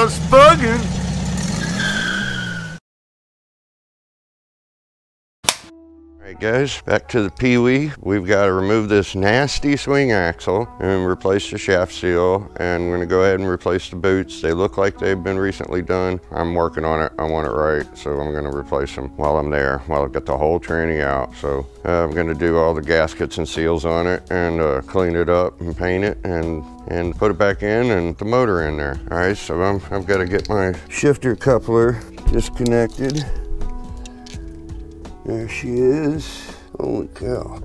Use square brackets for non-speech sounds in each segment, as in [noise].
Just Buggin. Alright guys, back to the Pee-wee. We've got to remove this nasty swing axle and replace the shaft seal. And we're gonna go ahead and replace the boots. They look like they've been recently done. I'm working on it, I want it right. So I'm gonna replace them while I'm there, while I get the whole tranny out. So uh, I'm gonna do all the gaskets and seals on it and uh, clean it up and paint it and and put it back in and the motor in there. All right, so I'm, I've got to get my shifter coupler disconnected. There she is. Holy cow.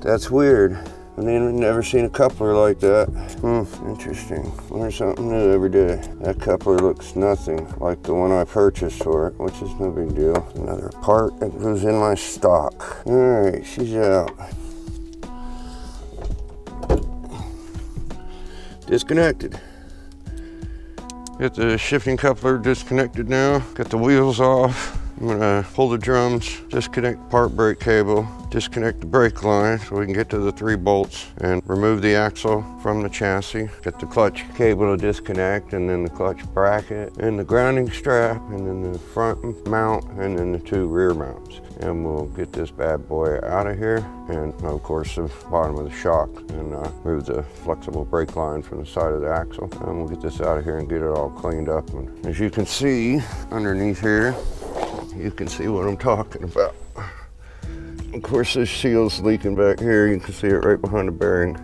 That's weird. I mean, never seen a coupler like that. Hmm, interesting. Learn something new every day. That coupler looks nothing like the one I purchased for it, which is no big deal. Another part that goes in my stock. All right, she's out. Disconnected. Get the shifting coupler disconnected now. Got the wheels off. I'm gonna pull the drums, disconnect the park brake cable, disconnect the brake line so we can get to the three bolts and remove the axle from the chassis. Get the clutch cable to disconnect and then the clutch bracket and the grounding strap and then the front mount and then the two rear mounts. And we'll get this bad boy out of here and of course the bottom of the shock and uh, remove the flexible brake line from the side of the axle. And we'll get this out of here and get it all cleaned up. And as you can see underneath here, you can see what I'm talking about. Of course, this seal's leaking back here. You can see it right behind the bearing.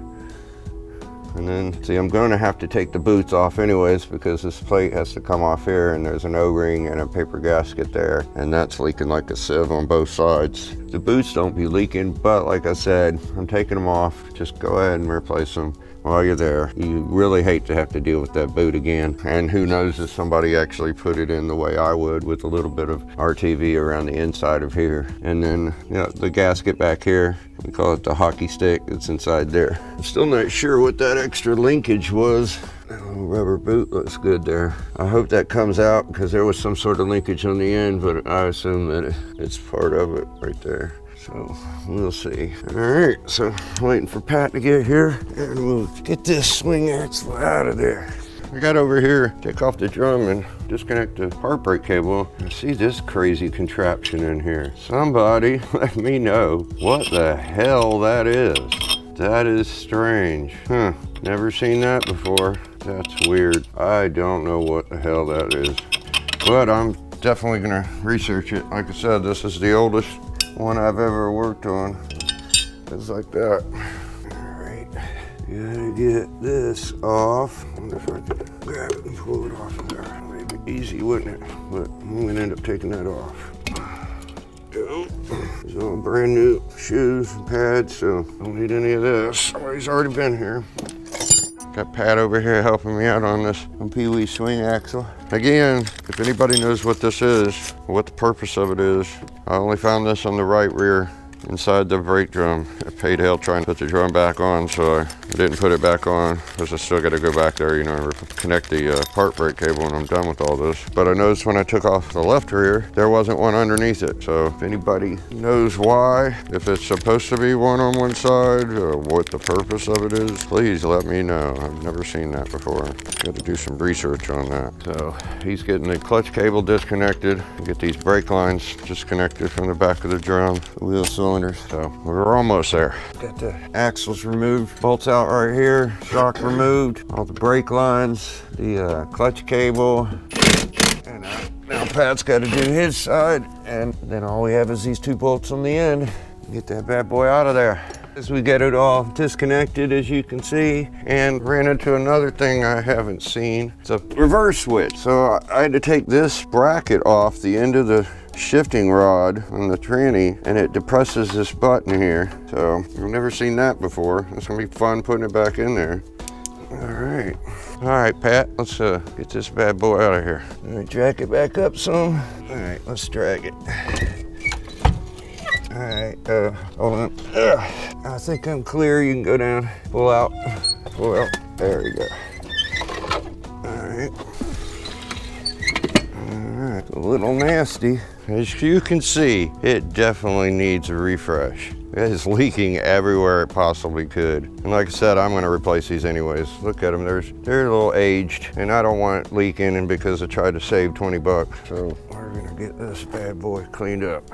And then, see, I'm gonna have to take the boots off anyways because this plate has to come off here and there's an O-ring and a paper gasket there and that's leaking like a sieve on both sides. The boots don't be leaking, but like I said, I'm taking them off. Just go ahead and replace them while you're there. You really hate to have to deal with that boot again. And who knows if somebody actually put it in the way I would with a little bit of RTV around the inside of here. And then you know, the gasket back here, we call it the hockey stick that's inside there. I'm still not sure what that extra linkage was. That little rubber boot looks good there. I hope that comes out because there was some sort of linkage on the end, but I assume that it's part of it right there. So we'll see. All right, so waiting for Pat to get here and we'll get this swing axle out of there. I got over here, take off the drum and disconnect the park brake cable. I see this crazy contraption in here. Somebody [laughs] let me know what the hell that is. That is strange. Huh, never seen that before. That's weird. I don't know what the hell that is. But I'm definitely gonna research it. Like I said, this is the oldest one I've ever worked on. It's like that. All right, gotta get this off. I wonder if I grab it and pull it off of there. Maybe easy, wouldn't it? But I'm gonna end up taking that off. These all brand new shoes and pads, so don't need any of this. Somebody's already been here. Got Pat over here helping me out on this Pee Wee swing axle. Again, if anybody knows what this is, what the purpose of it is, I only found this on the right rear inside the brake drum. I paid hell trying to put the drum back on, so I didn't put it back on because I still got to go back there, you know, and connect the uh, park brake cable when I'm done with all this. But I noticed when I took off the left rear, there wasn't one underneath it. So if anybody knows why, if it's supposed to be one on one side or what the purpose of it is, please let me know. I've never seen that before. Got to do some research on that. So he's getting the clutch cable disconnected, get these brake lines disconnected from the back of the drum, wheel cylinder so we're almost there. Got the axles removed, bolts out right here, shock removed, all the brake lines, the uh, clutch cable, and uh, now Pat's got to do his side, and then all we have is these two bolts on the end. Get that bad boy out of there. As we get it all disconnected, as you can see, and ran into another thing I haven't seen. It's a reverse switch. So I had to take this bracket off the end of the shifting rod on the tranny and it depresses this button here. So I've never seen that before. It's gonna be fun putting it back in there. All right. All right, Pat, let's uh, get this bad boy out of here. All right, drag it back up some. All right, let's drag it. All right, uh, hold on. Ugh. I think I'm clear. You can go down, pull out, pull out. There we go. All right. A little nasty. As you can see, it definitely needs a refresh. It is leaking everywhere it possibly could. And like I said, I'm gonna replace these anyways. Look at them, they're, they're a little aged and I don't want it leaking and because I tried to save 20 bucks. So we're gonna get this bad boy cleaned up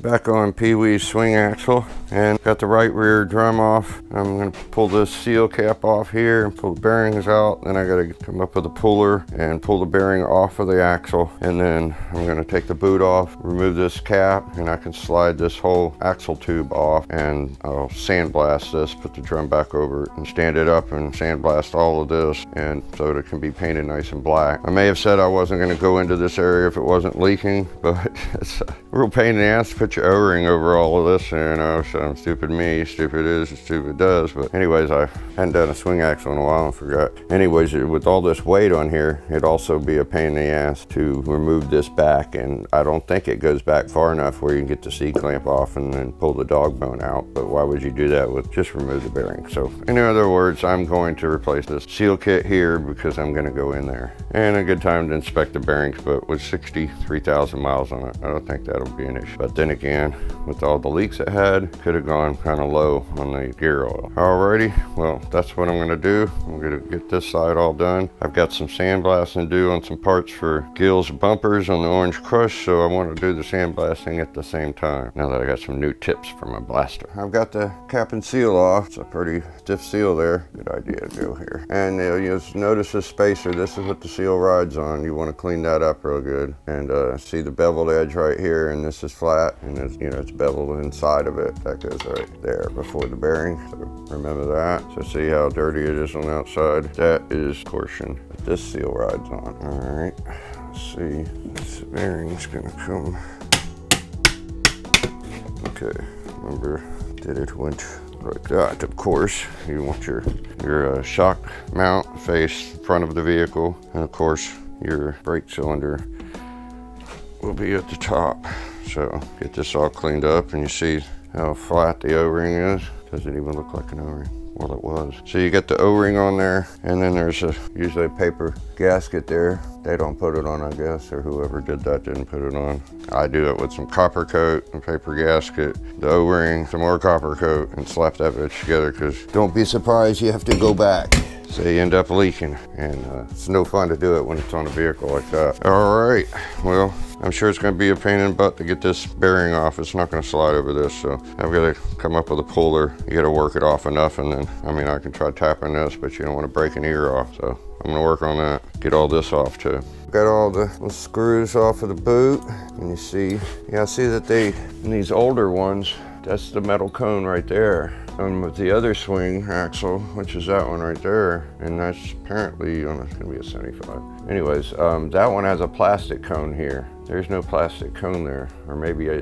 back on Pee-wee's swing axle and got the right rear drum off. I'm gonna pull this seal cap off here and pull the bearings out. Then I gotta come up with a puller and pull the bearing off of the axle. And then I'm gonna take the boot off, remove this cap, and I can slide this whole axle tube off and I'll sandblast this, put the drum back over it and stand it up and sandblast all of this and so that it can be painted nice and black. I may have said I wasn't gonna go into this area if it wasn't leaking, [laughs] but it's a real pain in the ass to put your O-ring over all of this, you know, so stupid me, stupid is, stupid does. But anyways, I hadn't done a swing axle in a while and forgot. Anyways, with all this weight on here, it'd also be a pain in the ass to remove this back. And I don't think it goes back far enough where you can get the C-clamp off and then pull the dog bone out. But why would you do that with just remove the bearing? So in other words, I'm going to replace this seal kit here because I'm gonna go in there. And a good time to inspect the bearings, but with 63,000 miles on it, I don't think that'll be an issue. But then again, with all the leaks it had, could have gone kind of low on the gear oil. Alrighty, well, that's what I'm gonna do. I'm gonna get this side all done. I've got some sandblasting to do on some parts for Gill's bumpers on the Orange Crush, so I want to do the sandblasting at the same time, now that I got some new tips for my blaster. I've got the cap and seal off. It's a pretty stiff seal there. Good idea to go here. And uh, you notice this spacer. This is what the seal rides on. You want to clean that up real good. And uh, see the beveled edge right here, and this is flat, and it's, you know, it's beveled inside of it. That goes right there before the bearing. So remember that. So see how dirty it is on the outside? That is portion that this seal rides on. All right, let's see. This bearing's gonna come. Okay, remember that it went like that. Of course, you want your your uh, shock mount face front of the vehicle, and of course your brake cylinder will be at the top. So get this all cleaned up and you see how flat the O-ring is. Doesn't even look like an O-ring. Well, it was. So you get the O-ring on there and then there's a usually a paper gasket there. They don't put it on, I guess, or whoever did that didn't put it on. I do it with some copper coat and paper gasket, the O-ring, some more copper coat and slap that bitch together because don't be surprised you have to go back. So you end up leaking and uh, it's no fun to do it when it's on a vehicle like that. All right, well, I'm sure it's gonna be a pain in the butt to get this bearing off. It's not gonna slide over this, so I've gotta come up with a puller. You gotta work it off enough and then, I mean, I can try tapping this, but you don't wanna break an ear off. So I'm gonna work on that. Get all this off too. Got all the screws off of the boot and you see, yeah, I see that they, in these older ones, that's the metal cone right there. And with the other swing axle, which is that one right there, and that's apparently, oh, it's gonna be a 75. Anyways, um, that one has a plastic cone here. There's no plastic cone there, or maybe I,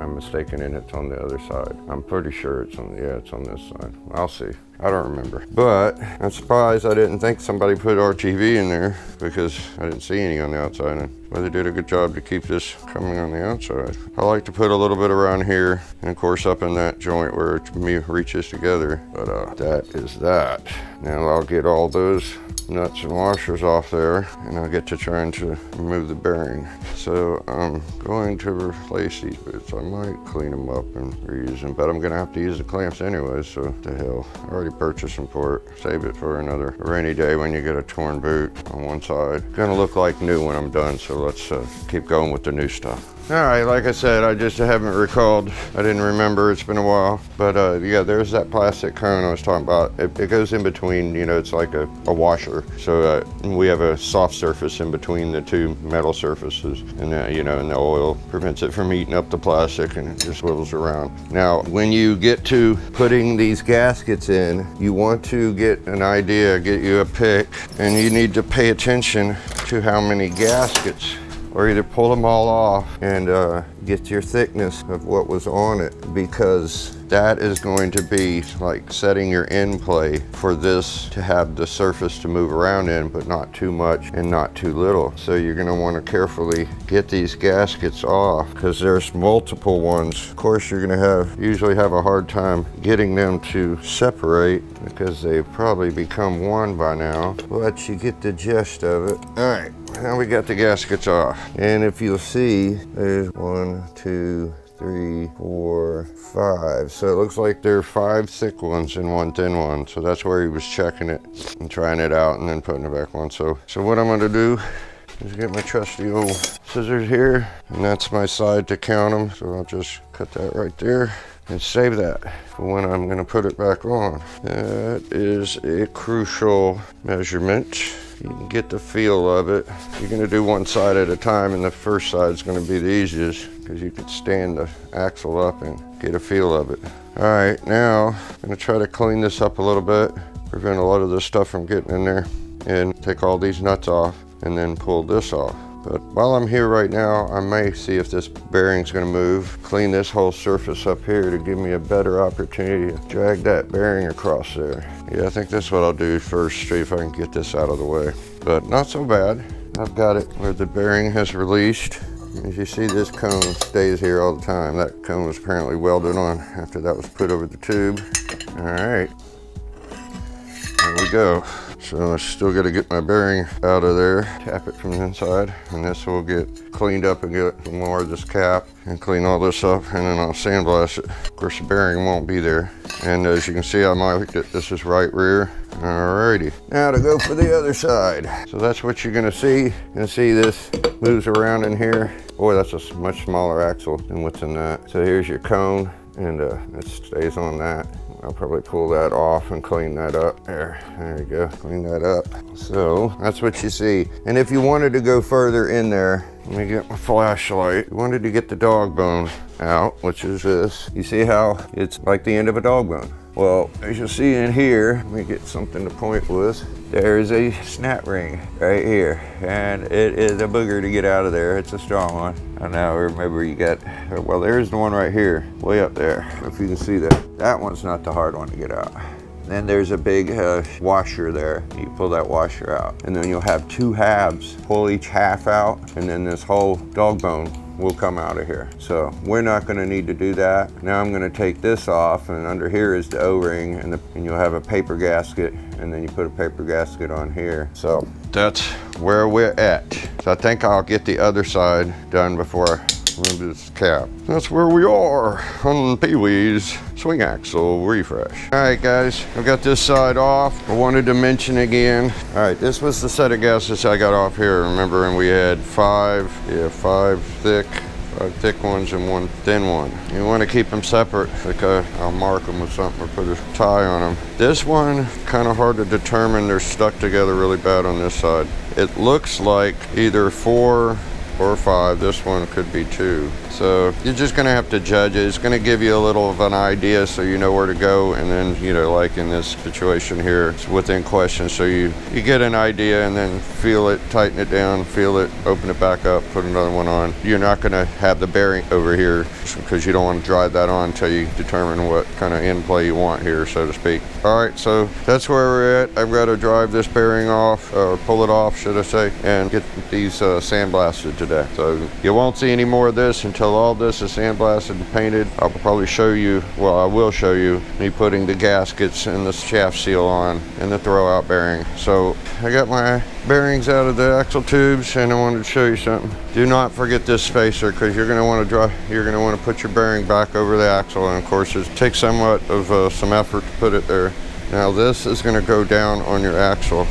am mistaken and it's on the other side. I'm pretty sure it's on, yeah, it's on this side. I'll see. I don't remember. But I'm surprised I didn't think somebody put RTV in there because I didn't see any on the outside. And well, they did a good job to keep this coming on the outside. I like to put a little bit around here and of course up in that joint where it reaches together. But uh, that is that. Now I'll get all those nuts and washers off there and I'll get to trying to remove the bearing. So I'm going to replace these boots. I might clean them up and reuse them, but I'm gonna have to use the clamps anyway, so to hell. I already purchased them for it. Save it for another rainy day when you get a torn boot on one side. Gonna look like new when I'm done, so let's uh, keep going with the new stuff. All right, like I said, I just haven't recalled. I didn't remember, it's been a while. But uh, yeah, there's that plastic cone I was talking about. It, it goes in between, you know, it's like a, a washer. So uh, we have a soft surface in between the two metal surfaces. And, uh, you know, and the oil prevents it from eating up the plastic and it just swivels around. Now, when you get to putting these gaskets in, you want to get an idea, get you a pick, and you need to pay attention to how many gaskets or either pull them all off and uh, get your thickness of what was on it because that is going to be like setting your end play for this to have the surface to move around in, but not too much and not too little. So you're gonna wanna carefully get these gaskets off because there's multiple ones. Of course, you're gonna have usually have a hard time getting them to separate because they've probably become one by now, but you get the gist of it. All right, now we got the gaskets off. And if you'll see, there's one, two, three, four, five. So it looks like there are five thick ones and one thin one. So that's where he was checking it and trying it out and then putting it back on. So, so what I'm gonna do is get my trusty old scissors here and that's my side to count them. So I'll just cut that right there and save that for when I'm gonna put it back on. That is a crucial measurement you can get the feel of it. You're gonna do one side at a time and the first side is gonna be the easiest because you can stand the axle up and get a feel of it. All right, now I'm gonna try to clean this up a little bit, prevent a lot of this stuff from getting in there and take all these nuts off and then pull this off. But while I'm here right now, I may see if this bearing's gonna move, clean this whole surface up here to give me a better opportunity to drag that bearing across there. Yeah, I think that's what I'll do first, see if I can get this out of the way. But not so bad. I've got it where the bearing has released. As you see, this cone stays here all the time. That cone was apparently welded on after that was put over the tube. All right, there we go. So I still got to get my bearing out of there, tap it from the inside, and this will get cleaned up and get more of this cap and clean all this up, and then I'll sandblast it. Of course, the bearing won't be there. And as you can see, I marked it. This is right rear. Alrighty, now to go for the other side. So that's what you're gonna see. You're see this moves around in here. Boy, that's a much smaller axle than what's in that. So here's your cone, and uh, it stays on that. I'll probably pull that off and clean that up. There, there you go, clean that up. So that's what you see. And if you wanted to go further in there, let me get my flashlight. You wanted to get the dog bone out, which is this. You see how it's like the end of a dog bone. Well, as you'll see in here, let me get something to point with. There's a snap ring right here, and it is a booger to get out of there. It's a strong one. And now remember you got, well, there's the one right here, way up there, if you can see that. That one's not the hard one to get out. Then there's a big uh, washer there. You pull that washer out. And then you'll have two halves. Pull each half out, and then this whole dog bone will come out of here. So we're not gonna need to do that. Now I'm gonna take this off and under here is the O-ring and, and, you'll have a paper gasket and then you put a paper gasket on here. So that's where we're at. So I think I'll get the other side done before This cap. That's where we are on Pee-wee's swing axle refresh. All right guys, I've got this side off. I wanted to mention again. All right, this was the set of gaskets I got off here. Remember, and we had five, yeah, five thick, five thick ones and one thin one. You want to keep them separate because uh, I'll mark them with something or put a tie on them. This one, kind of hard to determine. They're stuck together really bad on this side. It looks like either four or five. This one could be two. So you're just gonna have to judge it. It's gonna give you a little of an idea so you know where to go. And then, you know, like in this situation here, it's within question. So you, you get an idea and then feel it, tighten it down, feel it, open it back up, put another one on. You're not gonna have the bearing over here because you don't wanna drive that on until you determine what kind of end play you want here, so to speak. All right, so that's where we're at. I've got to drive this bearing off, or pull it off, should I say, and get these uh, sandblasted today. So you won't see any more of this until all this is sandblasted and painted. I'll probably show you, well, I will show you me putting the gaskets and the shaft seal on and the throwout bearing. So I got my bearings out of the axle tubes and I wanted to show you something. Do not forget this spacer because you're going to want to draw, you're going to want to put your bearing back over the axle and of course it takes somewhat of uh, some effort to put it there. Now this is going to go down on your axle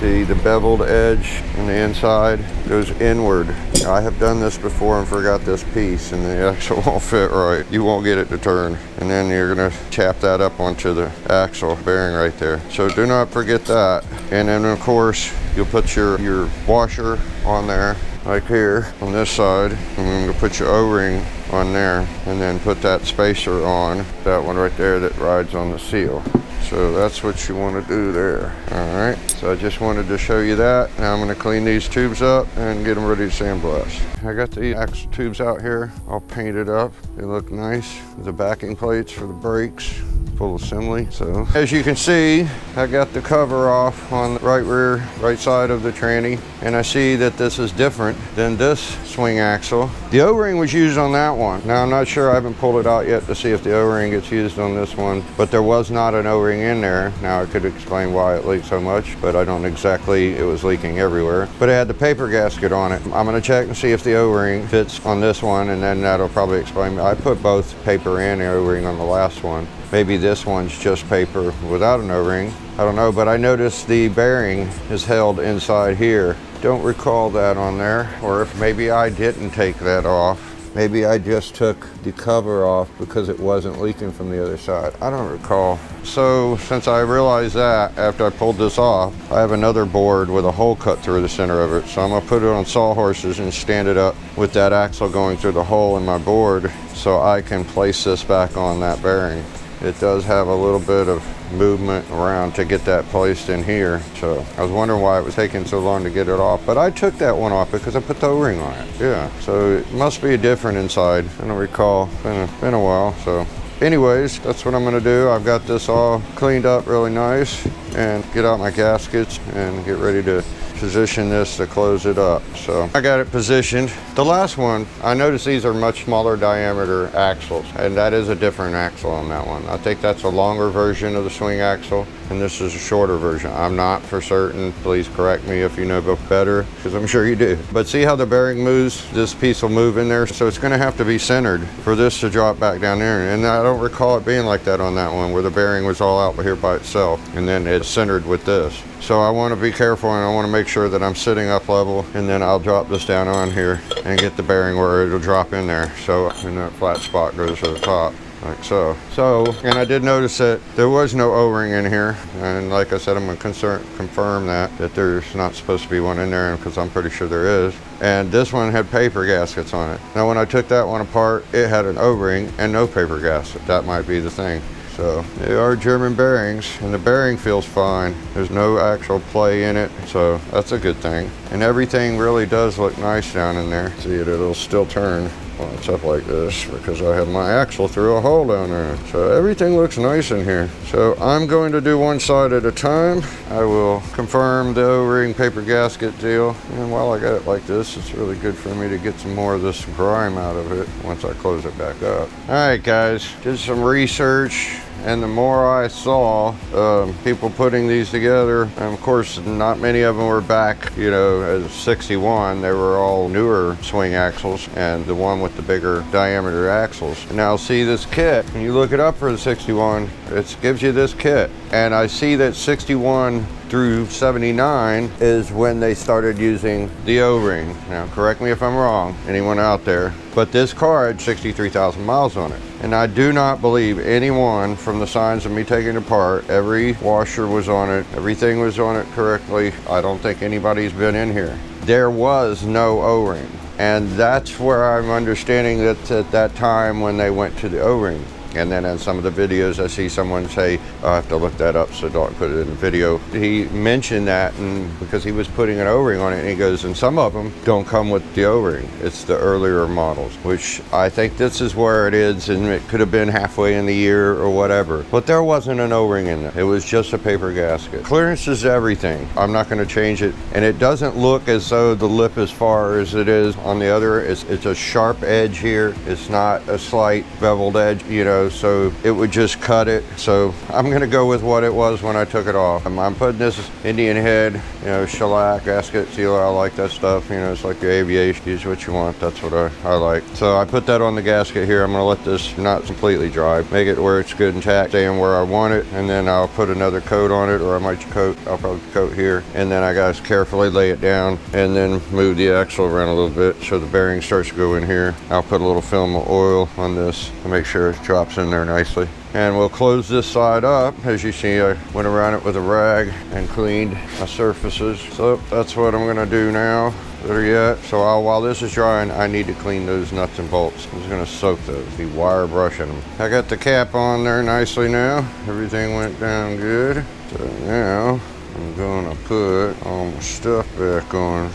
See the beveled edge on the inside goes inward. I have done this before and forgot this piece and the [laughs] axle won't fit right. You won't get it to turn. And then you're gonna tap that up onto the axle bearing right there. So do not forget that. And then of course, you'll put your, your washer on there like here on this side. And I'm gonna put your O-ring on there and then put that spacer on, that one right there that rides on the seal. So that's what you want to do there. All right, so I just wanted to show you that. Now I'm gonna clean these tubes up and get them ready to sandblast. I got the axle tubes out here all painted up. They look nice. The backing plates for the brakes full assembly. So as you can see, I got the cover off on the right rear, right side of the tranny. And I see that this is different than this swing axle. The O-ring was used on that one. Now I'm not sure, I haven't pulled it out yet to see if the O-ring gets used on this one, but there was not an O-ring in there. Now I could explain why it leaked so much, but I don't exactly, it was leaking everywhere. But it had the paper gasket on it. I'm gonna check and see if the O-ring fits on this one, and then that'll probably explain. I put both paper and O-ring on the last one. Maybe this one's just paper without an O-ring. I don't know, but I noticed the bearing is held inside here. Don't recall that on there, or if maybe I didn't take that off. Maybe I just took the cover off because it wasn't leaking from the other side. I don't recall. So since I realized that after I pulled this off, I have another board with a hole cut through the center of it. So I'm gonna put it on sawhorses and stand it up with that axle going through the hole in my board so I can place this back on that bearing it does have a little bit of movement around to get that placed in here. So I was wondering why it was taking so long to get it off, but I took that one off because I put the O-ring on it. Yeah, so it must be a different inside. I don't recall, been a, been a while, so. Anyways, that's what I'm gonna do. I've got this all cleaned up really nice and get out my gaskets and get ready to position this to close it up. So I got it positioned. The last one, I noticed these are much smaller diameter axles and that is a different axle on that one. I think that's a longer version of the swing axle and this is a shorter version. I'm not for certain. Please correct me if you know better, because I'm sure you do. But see how the bearing moves? This piece will move in there, so it's gonna have to be centered for this to drop back down there. And I don't recall it being like that on that one, where the bearing was all out here by itself, and then it's centered with this. So I wanna be careful and I wanna make sure that I'm sitting up level, and then I'll drop this down on here and get the bearing where it'll drop in there. So, and that flat spot goes to the top like so. So, and I did notice that there was no O-ring in here. And like I said, I'm gonna confirm that, that there's not supposed to be one in there because I'm pretty sure there is. And this one had paper gaskets on it. Now when I took that one apart, it had an O-ring and no paper gasket. That might be the thing. So they are German bearings and the bearing feels fine. There's no actual play in it. So that's a good thing. And everything really does look nice down in there. See it, it'll still turn well, up like this because I have my axle through a hole down there. So everything looks nice in here. So I'm going to do one side at a time. I will confirm the O-ring paper gasket deal. And while I got it like this, it's really good for me to get some more of this grime out of it once I close it back up. All right, guys, did some research and the more I saw um, people putting these together, and of course, not many of them were back, you know, as 61. They were all newer swing axles, and the one with the bigger diameter axles. Now, see this kit, when you look it up for the 61, it gives you this kit. And I see that 61 through 79 is when they started using the O-ring. Now, correct me if I'm wrong, anyone out there, but this car had 63,000 miles on it. And I do not believe anyone from the signs of me taking it apart, every washer was on it, everything was on it correctly. I don't think anybody's been in here. There was no O-ring. And that's where I'm understanding that at that time when they went to the O-ring. And then in some of the videos, I see someone say, oh, I have to look that up so don't put it in the video. He mentioned that and because he was putting an O-ring on it and he goes, and some of them don't come with the O-ring. It's the earlier models, which I think this is where it is and it could have been halfway in the year or whatever. But there wasn't an O-ring in it. It was just a paper gasket. Clearance is everything. I'm not going to change it. And it doesn't look as though the lip as far as it is on the other. It's, it's a sharp edge here. It's not a slight beveled edge, you know, so it would just cut it. So I'm gonna go with what it was when I took it off. I'm, I'm putting this Indian head, you know, shellac, gasket sealer, I like that stuff. You know, it's like your aviation, use what you want. That's what I, I like. So I put that on the gasket here. I'm gonna let this not completely dry, make it where it's good and tack, staying where I want it. And then I'll put another coat on it or I might coat, I'll probably coat here. And then I gotta carefully lay it down and then move the axle around a little bit so the bearing starts to go in here. I'll put a little film of oil on this to make sure it drops in there nicely. And we'll close this side up. As you see, I went around it with a rag and cleaned my surfaces. So that's what I'm gonna do now. Better yet, so I'll, while this is drying, I need to clean those nuts and bolts. I'm just gonna soak those, be wire brushing them. I got the cap on there nicely now. Everything went down good. So now, I'm gonna put all my stuff back on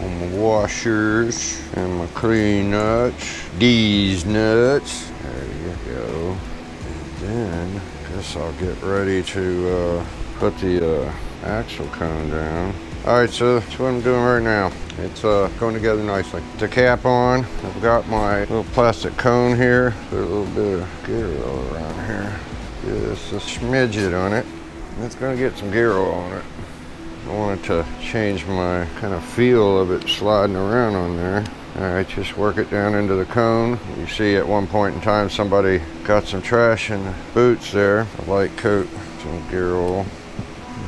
on my washers and my clean nuts. These nuts. There you go. And then, I guess I'll get ready to uh, put the uh, axle cone down. All right, so that's what I'm doing right now. It's uh, going together nicely. The cap on, I've got my little plastic cone here. Put a little bit of gear oil around here. Just a smidget on it. It's gonna get some gear oil on it. I wanted to change my kind of feel of it sliding around on there. All right, just work it down into the cone. You see at one point in time somebody got some trash in boots there. A light coat, some gear oil.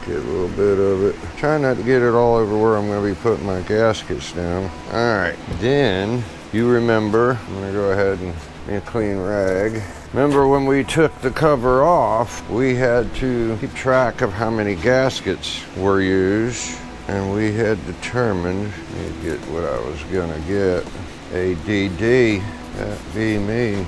Get a little bit of it. Try not to get it all over where I'm gonna be putting my gaskets down. All right, then you remember, I'm gonna go ahead and get a clean rag. Remember when we took the cover off, we had to keep track of how many gaskets were used and we had determined, me get what I was gonna get, ADD, that be me.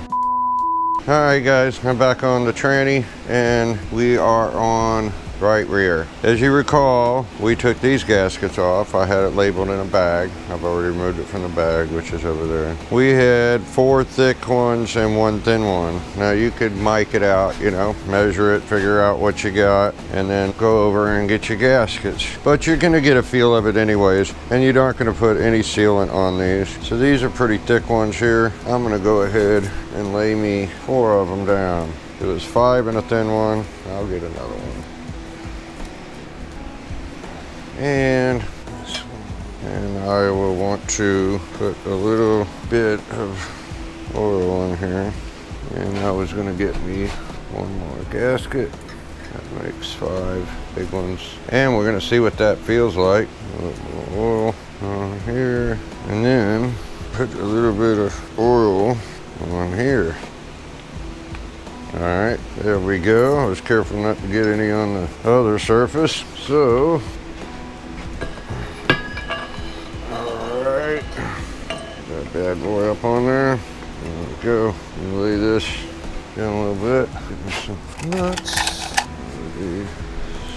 All right guys, I'm back on the tranny and we are on right rear. As you recall, we took these gaskets off. I had it labeled in a bag. I've already removed it from the bag, which is over there. We had four thick ones and one thin one. Now you could mic it out, you know, measure it, figure out what you got, and then go over and get your gaskets. But you're gonna get a feel of it anyways, and you aren't gonna put any sealant on these. So these are pretty thick ones here. I'm gonna go ahead and lay me four of them down. It was five and a thin one. I'll get another one and and I will want to put a little bit of oil in here. And I was going to get me one more gasket. That makes five big ones. And we're going to see what that feels like. A little oil on here. And then put a little bit of oil on here. All right there we go. I was careful not to get any on the other surface. So bad boy up on there. There we go. Lay this down a little bit. Give me some nuts.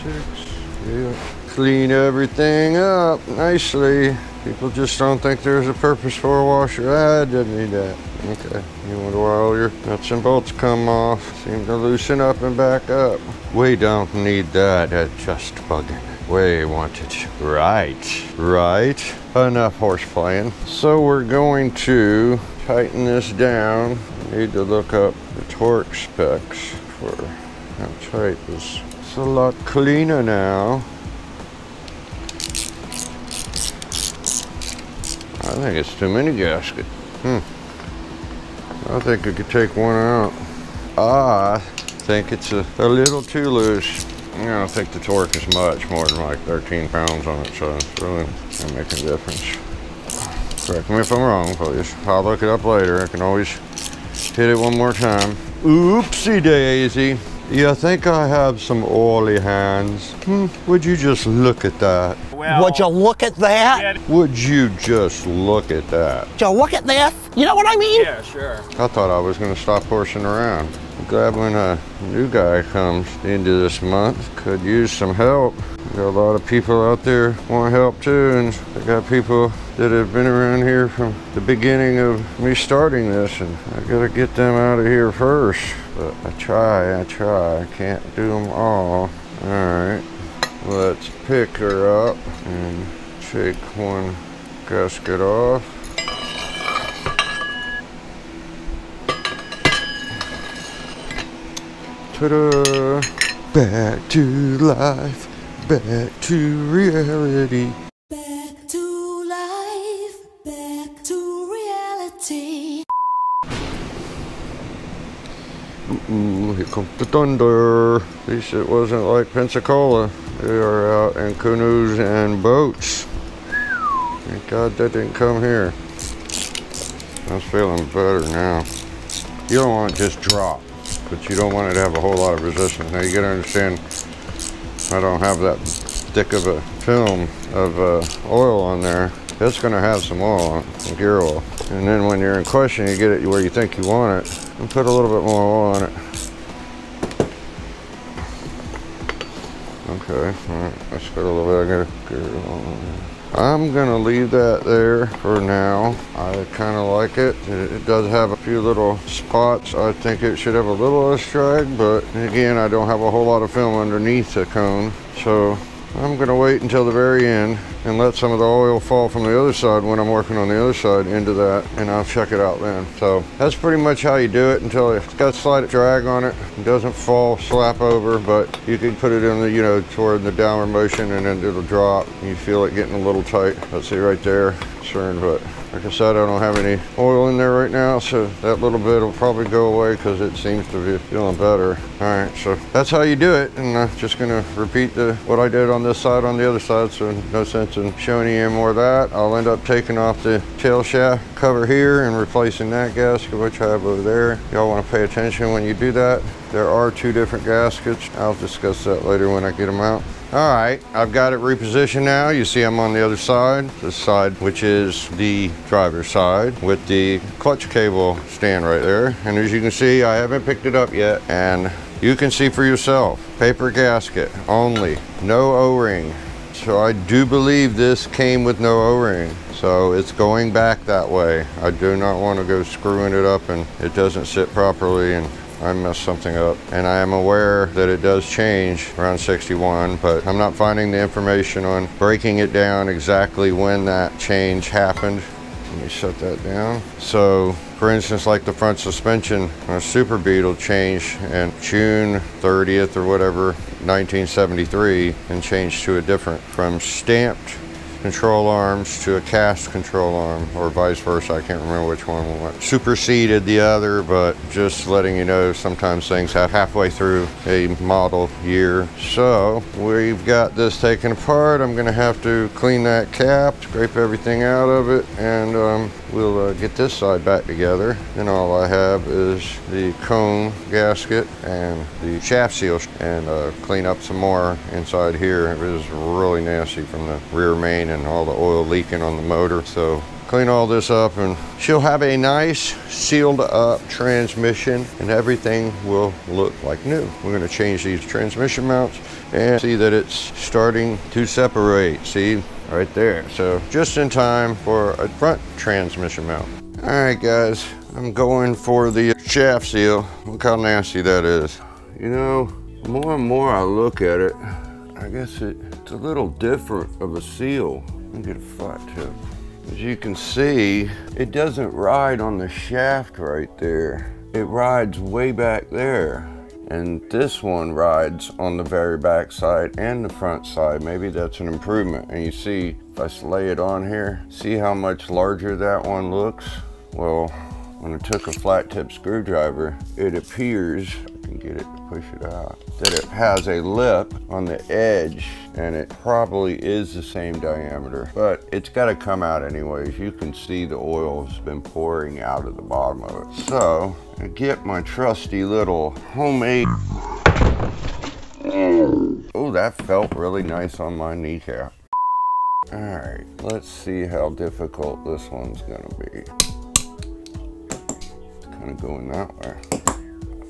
Six. Yeah. Clean everything up nicely. People just don't think there's a purpose for a washer. Ah, I didn't need that. Okay. You wonder why all your nuts and bolts come off. Seem to loosen up and back up. We don't need that. That's Just Buggin. We want it right. Right? Enough horse playing. So we're going to tighten this down. Need to look up the torque specs for how tight this. It's a lot cleaner now. I think it's too many gaskets. Hmm. I think I could take one out. I think it's a, a little too loose. I don't think the torque is much more than like 13 pounds on it, so it's really not making a difference. Correct me if I'm wrong, please. I'll look it up later. I can always hit it one more time. Oopsie daisy. You think I have some oily hands? Hmm, would you just look at that? Well, would you look at that? Yeah. Would you just look at that? Would you look at this? You know what I mean? Yeah, sure. I thought I was going to stop horsing around glad when a new guy comes into this month could use some help. Got a lot of people out there want help too, and I got people that have been around here from the beginning of me starting this, and I gotta get them out of here first. But I try, I try, I can't do them all. All right, let's pick her up and take one gasket off. Ta-da! Back to life, back to reality. Back to life, back to reality. Ooh, here comes the thunder. At least it wasn't like Pensacola. They are out in canoes and boats. Thank God that didn't come here. I'm feeling better now. You don't want to just drop. But you don't want it to have a whole lot of resistance. Now you gotta understand, I don't have that thick of a film of uh, oil on there. It's gonna have some oil on it, gear oil. And then when you're in question, you get it where you think you want it, and put a little bit more oil on it. Okay, all right, let's put a little bit of gear oil on there. I'm gonna leave that there for now. I kind of like it. it. Does have a few little spots. I think it should have a little less drag, but again, I don't have a whole lot of film underneath the cone. So I'm gonna wait until the very end and let some of the oil fall from the other side when I'm working on the other side into that and I'll check it out then. So that's pretty much how you do it until it's got slight drag on it. It doesn't fall slap over, but you can put it in the, you know, toward the downward motion and then it'll drop. You feel it getting a little tight. Let's see right there, concerned, but like I said, I don't have any oil in there right now, so that little bit will probably go away because it seems to be feeling better. All right, so that's how you do it, and I'm just gonna repeat the what I did on this side on the other side, so no sense in showing you any more of that. I'll end up taking off the tail shaft cover here and replacing that gasket, which I have over there. Y'all wanna pay attention when you do that. There are two different gaskets. I'll discuss that later when I get them out. All right, I've got it repositioned now. You see I'm on the other side, this side, which is the driver's side with the clutch cable stand right there. And as you can see, I haven't picked it up yet. And you can see for yourself, paper gasket only, no O-ring. So I do believe this came with no O-ring. So it's going back that way. I do not want to go screwing it up and it doesn't sit properly and I messed something up. And I am aware that it does change around 61, but I'm not finding the information on breaking it down exactly when that change happened. Let me shut that down. So for instance, like the front suspension on a Super Beetle changed in June 30th or whatever, 1973, and changed to a different, from stamped control arms to a cast control arm or vice versa. I can't remember which one went. Superseded the other, but just letting you know sometimes things have halfway through a model year. So we've got this taken apart. I'm gonna have to clean that cap, scrape everything out of it, and um, we'll uh, get this side back together. And all I have is the cone gasket and the shaft seal and uh, clean up some more inside here. It was really nasty from the rear main and all the oil leaking on the motor. So clean all this up and she'll have a nice sealed up transmission and everything will look like new. We're gonna change these transmission mounts and see that it's starting to separate. See, right there. So just in time for a front transmission mount. All right, guys, I'm going for the shaft seal. Look how nasty that is. You know, more and more I look at it, I guess it, it's a little different of a seal. Let me get a flat tip. As you can see, it doesn't ride on the shaft right there. It rides way back there. And this one rides on the very back side and the front side. Maybe that's an improvement. And you see, if I lay it on here, see how much larger that one looks? Well, when I took a flat tip screwdriver, it appears, I can get it to push it out, that it has a lip on the edge and it probably is the same diameter, but it's gotta come out anyways. You can see the oil has been pouring out of the bottom of it. So, I get my trusty little homemade Oh, that felt really nice on my kneecap. All right, let's see how difficult this one's gonna be. Kind of going that way.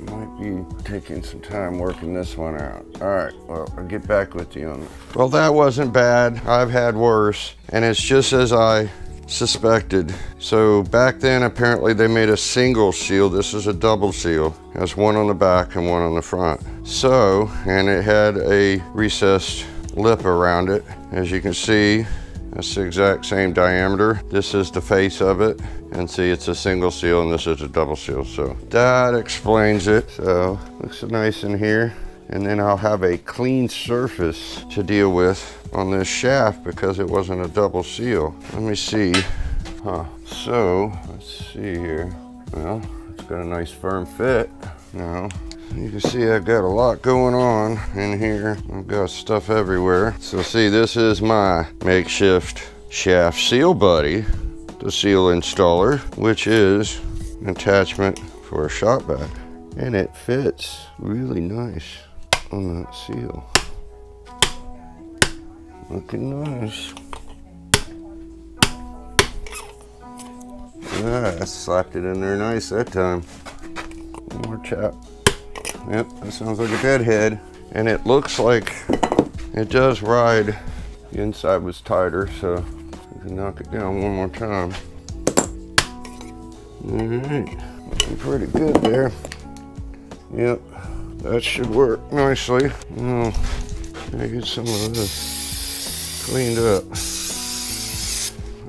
Might be taking some time working this one out. All right, well, I'll get back with you on that. Well, that wasn't bad. I've had worse, and it's just as I suspected. So back then, apparently they made a single seal. This is a double seal. It has one on the back and one on the front. So, and it had a recessed lip around it. As you can see, that's the exact same diameter. This is the face of it. And see, it's a single seal and this is a double seal. So that explains it. So looks nice in here. And then I'll have a clean surface to deal with on this shaft because it wasn't a double seal. Let me see. Huh. So, let's see here. Well, it's got a nice firm fit now. You can see I've got a lot going on in here. I've got stuff everywhere. So see, this is my makeshift shaft seal buddy, the seal installer, which is an attachment for a shop vac. And it fits really nice on that seal. Looking nice. Yeah, I slapped it in there nice that time. One more chop. Yep, that sounds like a deadhead. And it looks like it does ride. The inside was tighter, so I can knock it down one more time. All right, looking pretty good there. Yep, that should work nicely. Now, I get some of this cleaned up.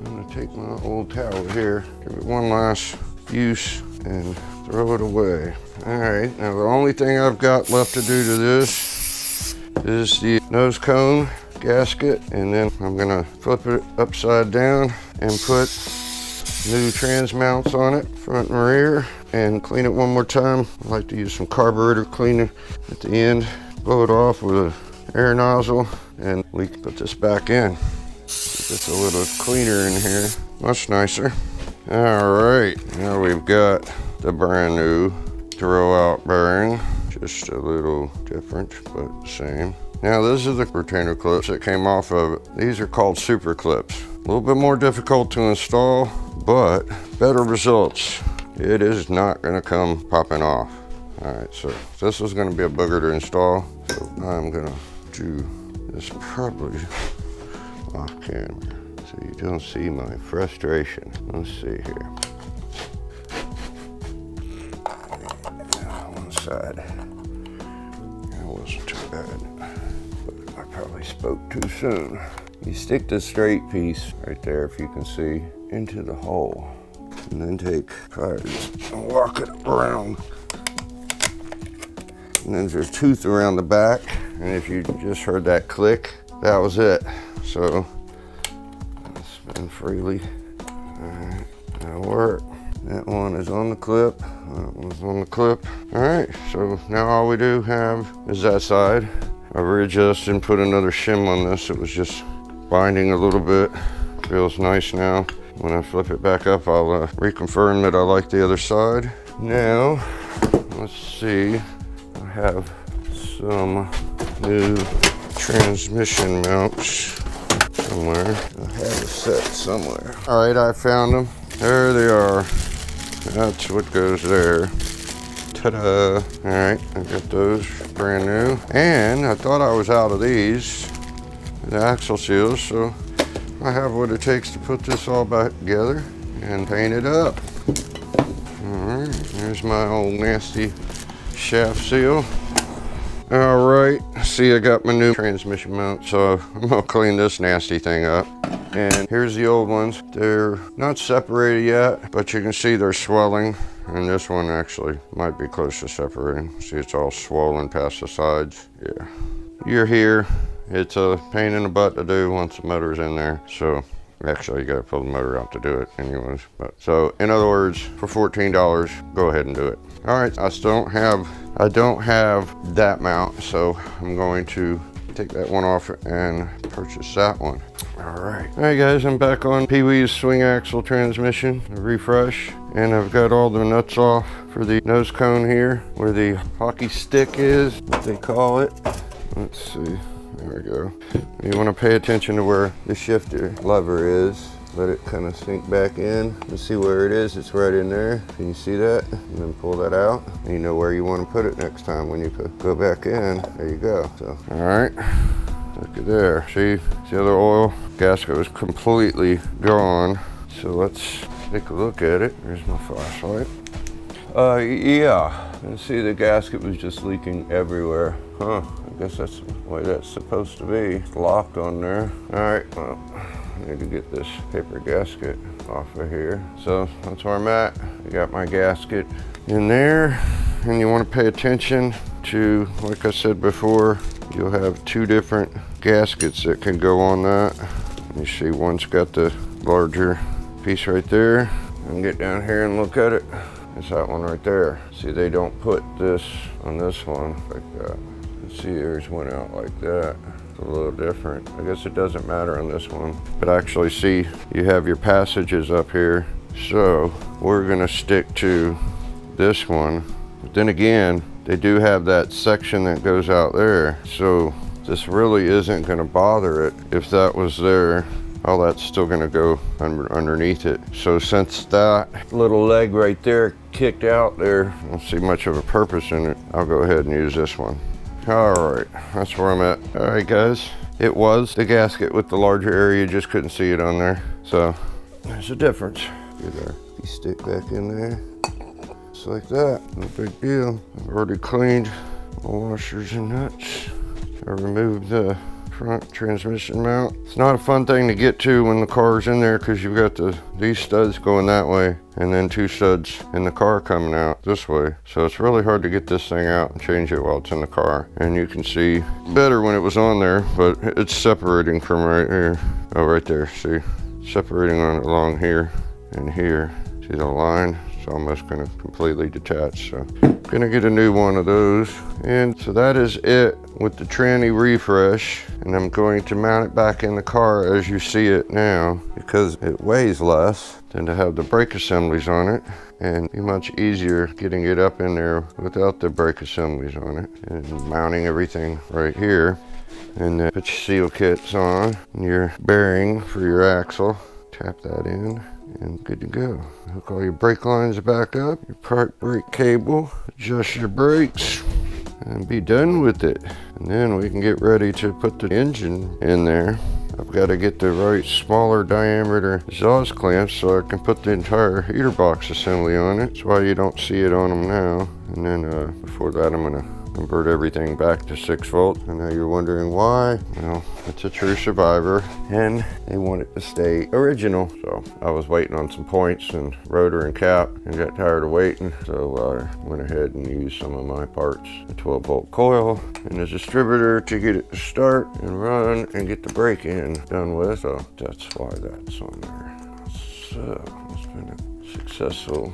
I'm gonna take my old towel here, give it one last use, and throw it away. All right, now the only thing I've got left to do to this is the nose cone gasket, and then I'm gonna flip it upside down and put new trans mounts on it, front and rear, and clean it one more time. I like to use some carburetor cleaner at the end, blow it off with an air nozzle, and we put this back in. It's a little cleaner in here, much nicer. All right, now we've got the brand new throw out bearing, just a little different, but same. Now these are the retainer clips that came off of it. These are called super clips. A little bit more difficult to install, but better results. It is not gonna come popping off. All right, so this is gonna be a booger to install. So I'm gonna do this probably off camera. So you don't see my frustration. Let's see here. One side. That wasn't too bad, but I probably spoke too soon. You stick the straight piece right there, if you can see, into the hole. And then take pliers and walk it around. And then there's a tooth around the back. And if you just heard that click, that was it. So spin freely. All right, that'll work. That one is on the clip. That one's on the clip. All right, so now all we do have is that side. I've readjusted and put another shim on this. It was just binding a little bit. Feels nice now. When I flip it back up, I'll uh, reconfirm that I like the other side. Now, let's see. Have some new transmission mounts somewhere. I have a set somewhere. All right, I found them. There they are. That's what goes there. Ta-da. All right, I got those brand new. And I thought I was out of these, the axle seals, so I have what it takes to put this all back together and paint it up. All right, there's my old nasty shaft seal. All right, see I got my new transmission mount, so I'm gonna clean this nasty thing up. And here's the old ones. They're not separated yet, but you can see they're swelling. And this one actually might be close to separating. See, it's all swollen past the sides. Yeah, you're here. It's a pain in the butt to do once the motor's in there. So Actually, you gotta pull the motor out to do it anyways. But so in other words, for $14, go ahead and do it. All right, I still don't have, I don't have that mount. So I'm going to take that one off and purchase that one. All right. All right, guys, I'm back on Pee-wee's swing axle transmission, refresh, and I've got all the nuts off for the nose cone here, where the hockey stick is, what they call it. Let's see. There we go. You want to pay attention to where the shifter lever is. Let it kind of sink back in and see where it is. It's right in there. Can you see that? And then pull that out. And you know where you want to put it next time when you go back in. There you go. So, all right. Look at there. See, the other oil gasket was completely gone. So let's take a look at it. There's my flashlight. Uh, yeah. And see the gasket was just leaking everywhere. Huh, I guess that's the way that's supposed to be. It's locked on there. All right, well, I need to get this paper gasket off of here. So that's where I'm at. I got my gasket in there. And you want to pay attention to, like I said before, you'll have two different gaskets that can go on that. You see one's got the larger piece right there. And get down here and look at it. It's that one right there. See, they don't put this on this one like that. See, yours went out like that. A little different. I guess it doesn't matter on this one. But actually see, you have your passages up here. So we're gonna stick to this one But then again, they do have that section that goes out there. So this really isn't gonna bother it if that was there all that's still gonna go under, underneath it. So since that little leg right there kicked out there, I don't see much of a purpose in it, I'll go ahead and use this one. All right, that's where I'm at. All right, guys, it was the gasket with the larger area, just couldn't see it on there. So there's a difference. Get our stick back in there, just like that, no big deal. I've already cleaned the washers and nuts. I removed the front transmission mount. It's not a fun thing to get to when the car's in there because you've got the these studs going that way and then two studs in the car coming out this way. So it's really hard to get this thing out and change it while it's in the car. And you can see better when it was on there, but it's separating from right here. Oh, right there, see? Separating on along here and here. See the line? It's almost gonna completely detach. So gonna get a new one of those. And so that is it with the tranny refresh. And I'm going to mount it back in the car as you see it now because it weighs less than to have the brake assemblies on it and be much easier getting it up in there without the brake assemblies on it and mounting everything right here. And then put your seal kits on, your bearing for your axle, tap that in and good to go. Hook all your brake lines back up, your park brake cable, adjust your brakes, and be done with it. And then we can get ready to put the engine in there. I've got to get the right smaller diameter exhaust clamp so I can put the entire heater box assembly on it. That's why you don't see it on them now. And then uh, before that I'm gonna convert everything back to 6 volt. I know you're wondering why. Well, it's a true survivor and they want it to stay original. So I was waiting on some points and rotor and cap and got tired of waiting. So I went ahead and used some of my parts, a 12 volt coil and a distributor to get it to start and run and get the break in done with. So that's why that's on there. So it's been a successful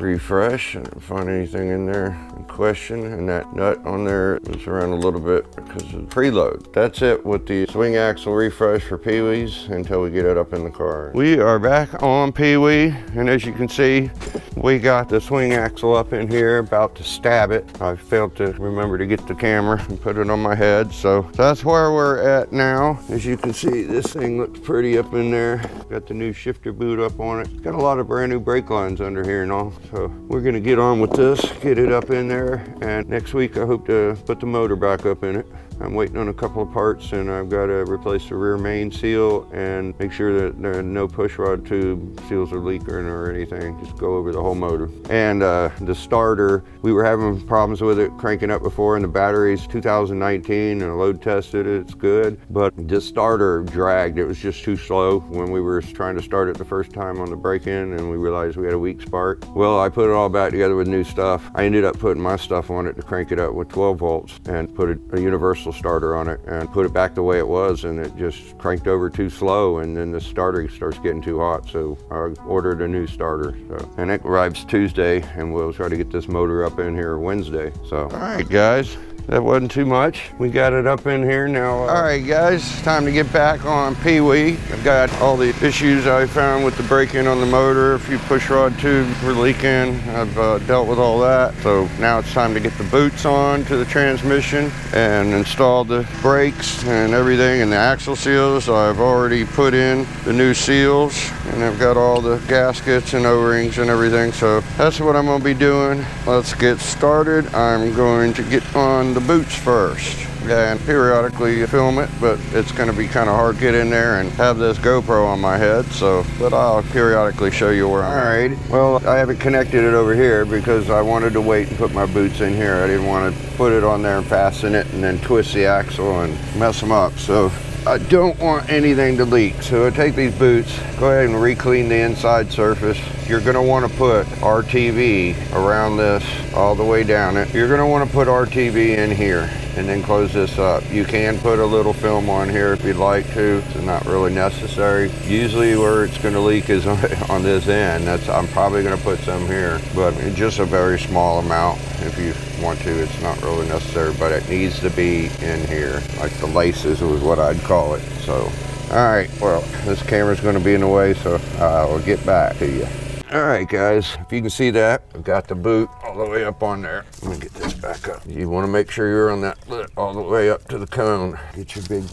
refresh. and find anything in there in question. And that nut on there was around a little bit because of preload. That's it with the swing axle refresh for Pee-wee's until we get it up in the car. We are back on Pee-wee. And as you can see, we got the swing axle up in here, about to stab it. I failed to remember to get the camera and put it on my head. So that's where we're at now. As you can see, this thing looks pretty up in there. Got the new shifter boot up on it. Got a lot of brand new brake lines under here and all. So we're gonna get on with this, get it up in there, and next week I hope to put the motor back up in it. I'm waiting on a couple of parts and I've got to replace the rear main seal and make sure that there are no pushrod tube seals are leaking or anything. Just go over the whole motor. And uh, the starter, we were having problems with it cranking up before and the battery's 2019 and I load tested it, it's good. But the starter dragged, it was just too slow when we were trying to start it the first time on the break-in and we realized we had a weak spark. Well, I put it all back together with new stuff. I ended up putting my stuff on it to crank it up with 12 volts and put a, a universal starter on it and put it back the way it was and it just cranked over too slow and then the starter starts getting too hot so I ordered a new starter so. and it arrives Tuesday and we'll try to get this motor up in here Wednesday so all right guys that wasn't too much. We got it up in here now. Uh, all right, guys, time to get back on Pee-wee. I've got all the issues I found with the break-in on the motor. A few push rod tubes were leaking. I've uh, dealt with all that. So now it's time to get the boots on to the transmission and install the brakes and everything and the axle seals. I've already put in the new seals and I've got all the gaskets and O-rings and everything. So that's what I'm gonna be doing. Let's get started. I'm going to get on the boots first. And periodically film it, but it's gonna be kind of hard to get in there and have this GoPro on my head, so, but I'll periodically show you where I'm All right, well, I haven't connected it over here because I wanted to wait and put my boots in here. I didn't want to put it on there and fasten it and then twist the axle and mess them up, so I don't want anything to leak. So I take these boots, go ahead and re-clean the inside surface. You're gonna wanna put RTV around this all the way down it. You're gonna wanna put RTV in here and then close this up. You can put a little film on here if you'd like to. It's not really necessary. Usually where it's gonna leak is [laughs] on this end. That's I'm probably gonna put some here, but just a very small amount if you want to. It's not really necessary, but it needs to be in here. Like the laces was what I'd call it. So, all right, well, this camera's gonna be in the way, so I'll get back to you. All right, guys, if you can see that, I've got the boot all the way up on there. Let me get this back up. You want to make sure you're on that lid all the way up to the cone. Get your big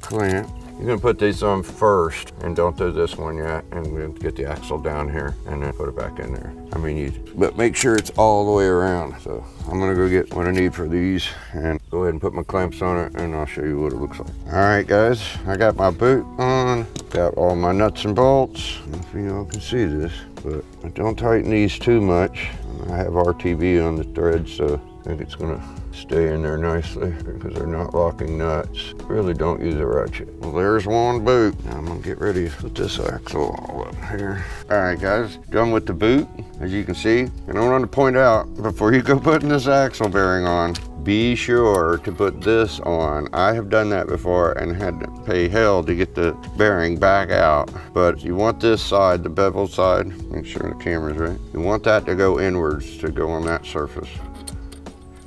clamp. You're gonna put these on first and don't do this one yet. And we'll get the axle down here and then put it back in there. I mean, you, but make sure it's all the way around. So I'm gonna go get what I need for these and go ahead and put my clamps on it and I'll show you what it looks like. All right, guys, I got my boot on, got all my nuts and bolts. If you all can see this, but don't tighten these too much. I have RTV on the thread, so think it's gonna stay in there nicely because they're not locking nuts. Really don't use a ratchet. Well, there's one boot. Now I'm gonna get ready to put this axle all up here. All right, guys, done with the boot. As you can see, and I want to point out, before you go putting this axle bearing on, be sure to put this on. I have done that before and had to pay hell to get the bearing back out. But you want this side, the bevel side, make sure the camera's right. You want that to go inwards to go on that surface.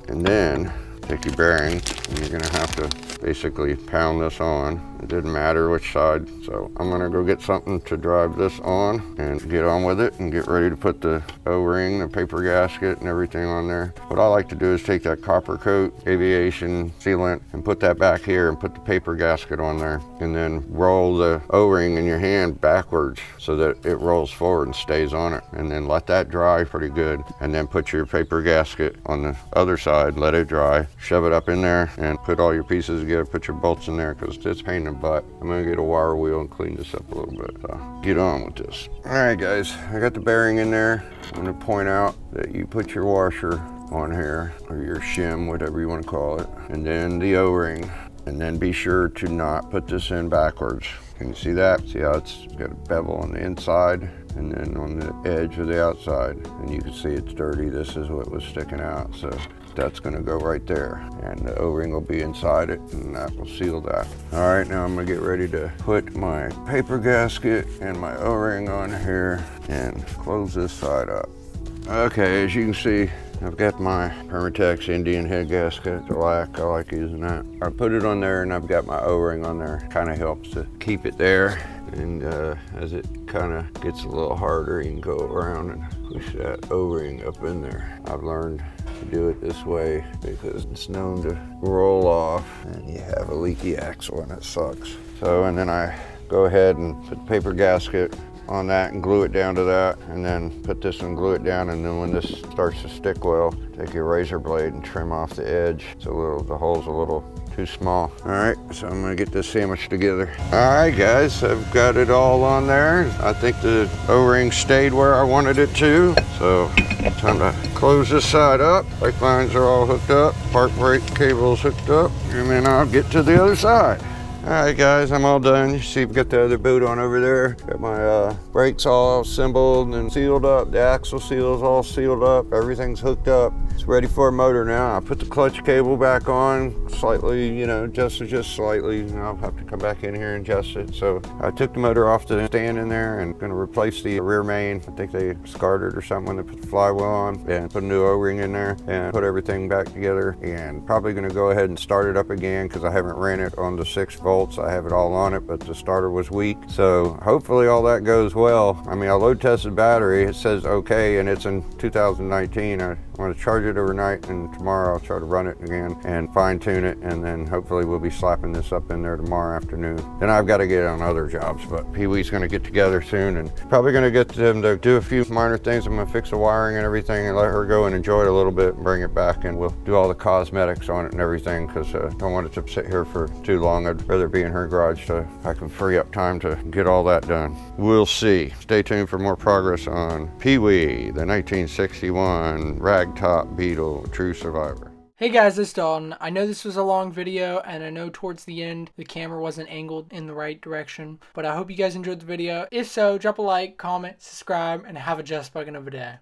And then take your bearing and you're gonna have to basically pound this on. It didn't matter which side. So I'm gonna go get something to drive this on and get on with it and get ready to put the O-ring, the paper gasket and everything on there. What I like to do is take that copper coat aviation sealant and put that back here and put the paper gasket on there and then roll the O-ring in your hand backwards so that it rolls forward and stays on it and then let that dry pretty good and then put your paper gasket on the other side, let it dry, shove it up in there and put all your pieces together, put your bolts in there because it's pain butt. I'm gonna get a wire wheel and clean this up a little bit. So get on with this. All right guys, I got the bearing in there. I'm gonna point out that you put your washer on here or your shim, whatever you wanna call it, and then the O-ring. And then be sure to not put this in backwards. Can you see that? See how it's got a bevel on the inside and then on the edge of the outside. And you can see it's dirty. This is what was sticking out. So that's gonna go right there. And the O-ring will be inside it and that will seal that. All right, now I'm gonna get ready to put my paper gasket and my O-ring on here and close this side up. Okay, as you can see, I've got my Permatex Indian head gasket, black, I like using that. I put it on there and I've got my O-ring on there. Kind of helps to keep it there. And uh, as it kind of gets a little harder, you can go around and push that O-ring up in there. I've learned do it this way because it's known to roll off and you have a leaky axle and it sucks. So, and then I go ahead and put the paper gasket on that and glue it down to that and then put this and glue it down and then when this starts to stick well take your razor blade and trim off the edge so little the hole's a little too small all right so i'm gonna get this sandwich together all right guys i've got it all on there i think the o-ring stayed where i wanted it to so time to close this side up brake lines are all hooked up park brake cables hooked up and then i'll get to the other side all right, guys, I'm all done. You see, I've got the other boot on over there. Got my uh, brakes all assembled and sealed up. The axle seals all sealed up. Everything's hooked up. It's ready for a motor now. I put the clutch cable back on, slightly, you know, just just slightly. I'll have to come back in here and adjust it. So I took the motor off the stand in there and gonna replace the rear main. I think they scarred it or something when they put the flywheel on and put a new O-ring in there and put everything back together. And probably gonna go ahead and start it up again because I haven't ran it on the six volts. I have it all on it, but the starter was weak. So hopefully all that goes well. I mean, I load tested battery. It says okay, and it's in 2019. I want to charge it overnight, and tomorrow I'll try to run it again and fine tune it, and then hopefully we'll be slapping this up in there tomorrow afternoon. Then I've got to get on other jobs, but Pee Wee's going to get together soon, and probably going to get them to do a few minor things. I'm going to fix the wiring and everything, and let her go and enjoy it a little bit, and bring it back, and we'll do all the cosmetics on it and everything, because I uh, don't want it to sit here for too long. I'd rather be in her garage so I can free up time to get all that done. We'll see. Stay tuned for more progress on Pee Wee, the 1961 ragtop Beetle True Survivor. Hey guys, it's Dalton. I know this was a long video, and I know towards the end the camera wasn't angled in the right direction, but I hope you guys enjoyed the video. If so, drop a like, comment, subscribe, and have a Just Buggin of a day.